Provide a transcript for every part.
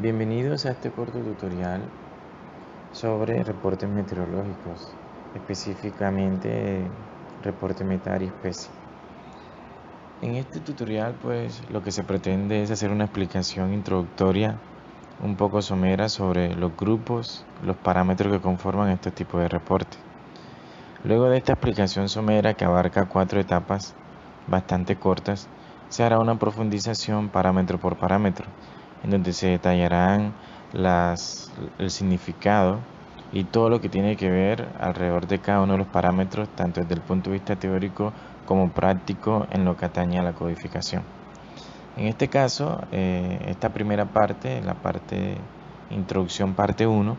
Bienvenidos a este corto tutorial sobre reportes meteorológicos, específicamente reporte metar y especie. En este tutorial pues lo que se pretende es hacer una explicación introductoria un poco somera sobre los grupos, los parámetros que conforman este tipo de reporte. Luego de esta explicación somera que abarca cuatro etapas bastante cortas, se hará una profundización parámetro por parámetro en donde se detallarán las, el significado y todo lo que tiene que ver alrededor de cada uno de los parámetros, tanto desde el punto de vista teórico como práctico en lo que atañe a la codificación. En este caso, eh, esta primera parte, la parte introducción parte 1,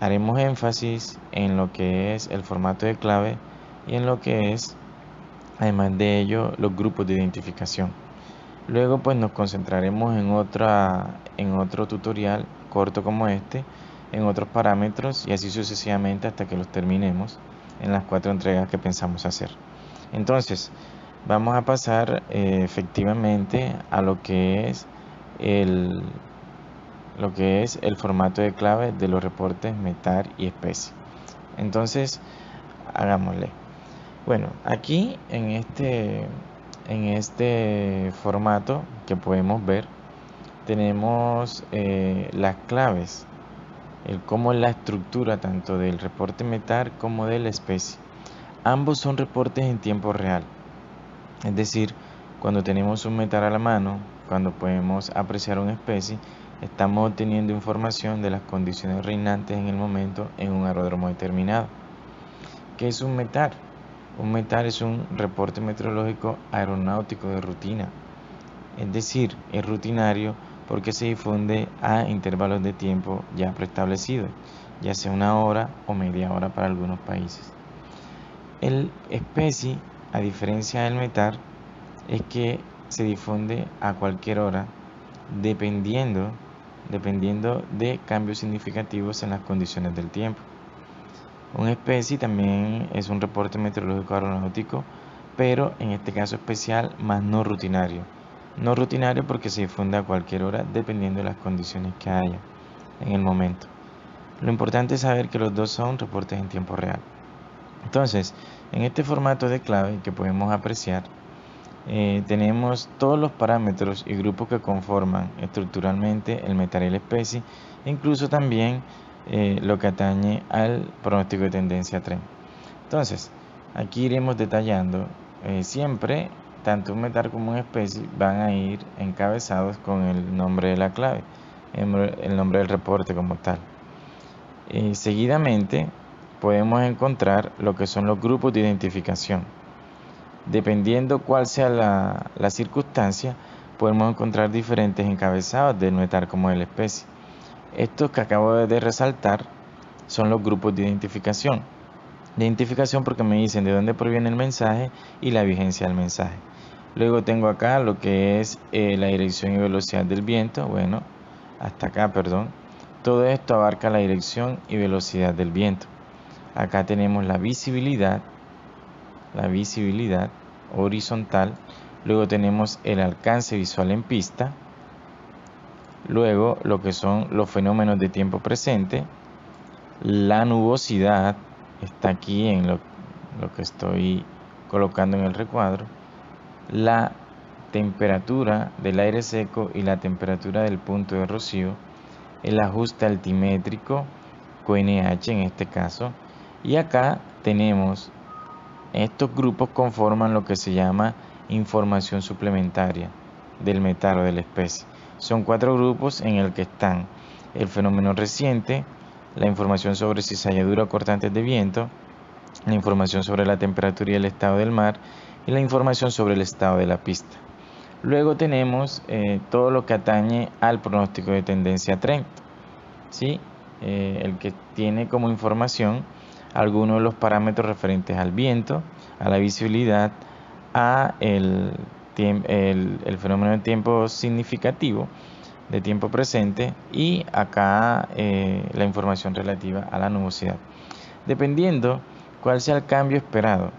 haremos énfasis en lo que es el formato de clave y en lo que es, además de ello, los grupos de identificación. Luego pues nos concentraremos en, otra, en otro tutorial corto como este, en otros parámetros y así sucesivamente hasta que los terminemos en las cuatro entregas que pensamos hacer. Entonces, vamos a pasar eh, efectivamente a lo que es el lo que es el formato de clave de los reportes metar y especie. Entonces, hagámosle. Bueno, aquí en este en este formato que podemos ver tenemos eh, las claves el cómo es la estructura tanto del reporte metar como de la especie. Ambos son reportes en tiempo real. Es decir cuando tenemos un metar a la mano cuando podemos apreciar una especie estamos obteniendo información de las condiciones reinantes en el momento en un aeródromo determinado. ¿qué es un metar? Un METAR es un reporte meteorológico aeronáutico de rutina, es decir, es rutinario porque se difunde a intervalos de tiempo ya preestablecidos, ya sea una hora o media hora para algunos países. El especie, a diferencia del METAR, es que se difunde a cualquier hora dependiendo, dependiendo de cambios significativos en las condiciones del tiempo. Un especie también es un reporte meteorológico aeronáutico, pero en este caso especial más no rutinario. No rutinario porque se difunde a cualquier hora dependiendo de las condiciones que haya en el momento. Lo importante es saber que los dos son reportes en tiempo real. Entonces, en este formato de clave que podemos apreciar, eh, tenemos todos los parámetros y grupos que conforman estructuralmente el la especie, incluso también eh, lo que atañe al pronóstico de tendencia tren. Entonces, aquí iremos detallando. Eh, siempre, tanto un metal como una especie van a ir encabezados con el nombre de la clave, el nombre del reporte como tal. Eh, seguidamente, podemos encontrar lo que son los grupos de identificación. Dependiendo cuál sea la, la circunstancia, podemos encontrar diferentes encabezados del metal como de la especie. Estos que acabo de resaltar son los grupos de identificación. De identificación porque me dicen de dónde proviene el mensaje y la vigencia del mensaje. Luego tengo acá lo que es eh, la dirección y velocidad del viento. Bueno, hasta acá, perdón. Todo esto abarca la dirección y velocidad del viento. Acá tenemos la visibilidad, la visibilidad horizontal. Luego tenemos el alcance visual en pista Luego, lo que son los fenómenos de tiempo presente. La nubosidad está aquí en lo, que estoy colocando en el recuadro. La temperatura del aire seco y la temperatura del punto de rocío. El ajuste altimétrico, QNH en este caso. Y acá tenemos, estos grupos conforman lo que se llama información suplementaria del metal o de la especie. Son cuatro grupos en el que están el fenómeno reciente, la información sobre cizalladura o cortantes de viento, la información sobre la temperatura y el estado del mar y la información sobre el estado de la pista. Luego tenemos eh, todo lo que atañe al pronóstico de tendencia 30, ¿sí? Eh, el que tiene como información algunos de los parámetros referentes al viento, a la visibilidad, a el el, fenómeno de tiempo significativo de tiempo presente y acá eh, la información relativa a la nubosidad. Dependiendo cuál sea el cambio esperado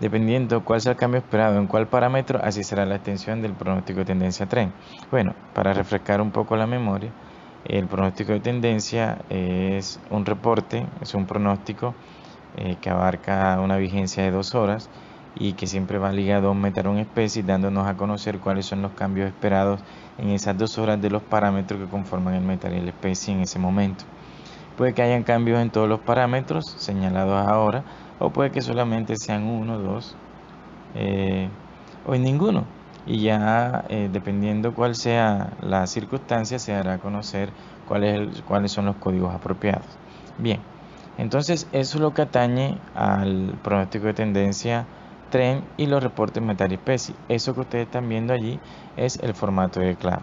Dependiendo cuál sea el cambio esperado en cuál parámetro, así será la extensión del pronóstico de tendencia tren. Bueno, para refrescar un poco la memoria, el pronóstico de tendencia es un reporte, es un pronóstico eh, que abarca una vigencia de dos horas y que siempre va ligado a un metal un especie, dándonos a conocer cuáles son los cambios esperados en esas dos horas de los parámetros que conforman el metal y la especie en ese momento. Puede que hayan cambios en todos los parámetros señalados ahora, o puede que solamente sean uno, dos, eh, o en ninguno y ya eh, dependiendo cuál sea la circunstancia se dará a conocer cuáles son los códigos apropiados. Bien, entonces eso es lo que atañe al pronóstico de tendencia tren y los reportes especie. Eso que ustedes están viendo allí es el formato de clave.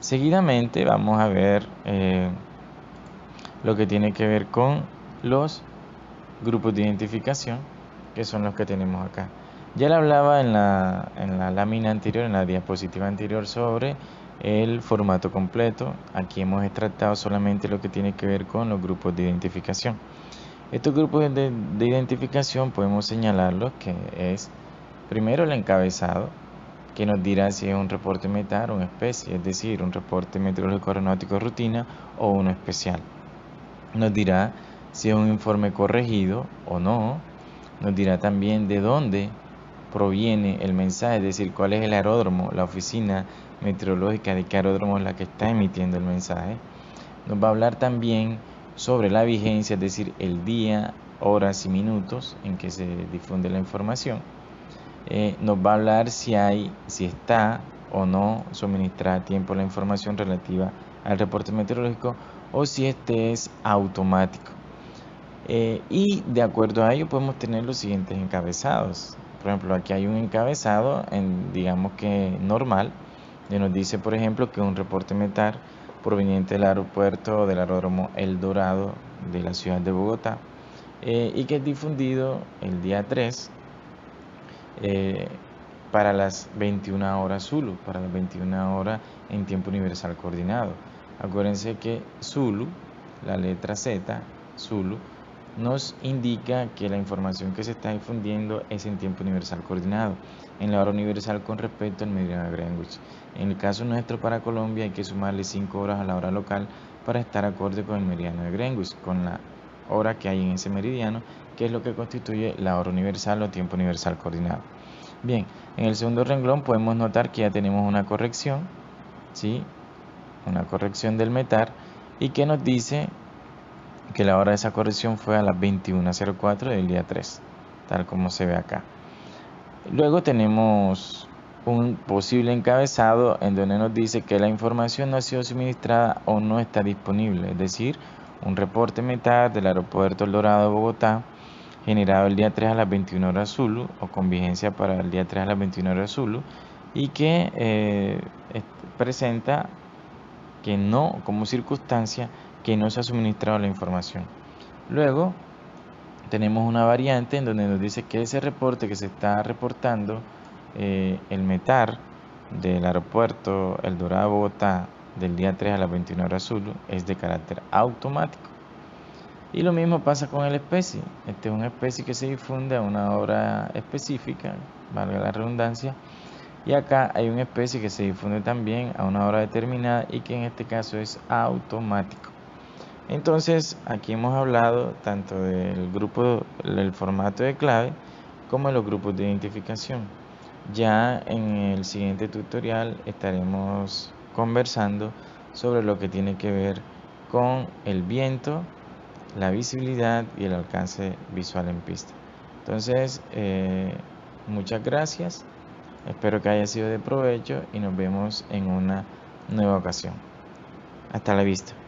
Seguidamente vamos a ver eh, lo que tiene que ver con los grupos de identificación que son los que tenemos acá. Ya le hablaba en la, en la lámina anterior, en la diapositiva anterior, sobre el formato completo. Aquí hemos extractado solamente lo que tiene que ver con los grupos de identificación. Estos grupos de, de identificación podemos señalarlos que es primero el encabezado, que nos dirá si es un reporte metal o una especie, es decir, un reporte meteorológico aeronáutico rutina o uno especial. Nos dirá si es un informe corregido o no. Nos dirá también de dónde proviene el mensaje, es decir, cuál es el aeródromo, la oficina meteorológica de qué aeródromo es la que está emitiendo el mensaje. Nos va a hablar también sobre la vigencia, es decir, el día, horas y minutos en que se difunde la información. Eh, nos va a hablar si hay, si está o no suministrada a tiempo la información relativa al reporte meteorológico o si este es automático. Eh, y de acuerdo a ello podemos tener los siguientes encabezados. Por ejemplo, aquí hay un encabezado, en, digamos que normal, que nos dice, por ejemplo, que un reporte metal proveniente del aeropuerto del aeródromo El Dorado de la ciudad de Bogotá eh, y que es difundido el día 3 eh, para las 21 horas Zulu, para las 21 horas en tiempo universal coordinado. Acuérdense que Zulu, la letra Z, Zulu, nos indica que la información que se está difundiendo es en tiempo universal coordinado, en la hora universal con respecto al meridiano de Greenwich. En el caso nuestro para Colombia hay que sumarle 5 horas a la hora local para estar acorde con el meridiano de Greenwich, con la hora que hay en ese meridiano, que es lo que constituye la hora universal o tiempo universal coordinado. Bien, en el segundo renglón podemos notar que ya tenemos una corrección, ¿sí? una corrección del metal y que nos dice que la hora de esa corrección fue a las 21.04 del día 3, tal como se ve acá. Luego tenemos un posible encabezado en donde nos dice que la información no ha sido suministrada o no está disponible, es decir, un reporte metal del aeropuerto El Dorado de Bogotá generado el día 3 a las 21 horas Zulu o con vigencia para el día 3 a las 21 horas Zulu y que eh, presenta que no, como circunstancia, que no se ha suministrado la información. Luego tenemos una variante en donde nos dice que ese reporte que se está reportando, eh, el METAR del aeropuerto El Dorado Bogotá del día 3 a las 21 horas Zulu es de carácter automático. Y lo mismo pasa con el especie. Este es una especie que se difunde a una hora específica, valga la redundancia. Y acá hay una especie que se difunde también a una hora determinada y que en este caso es automático. Entonces, aquí hemos hablado tanto del grupo, del formato de clave, como los grupos de identificación. Ya en el siguiente tutorial estaremos conversando sobre lo que tiene que ver con el viento, la visibilidad y el alcance visual en pista. Entonces, eh, muchas gracias. Espero que haya sido de provecho y nos vemos en una nueva ocasión. Hasta la vista.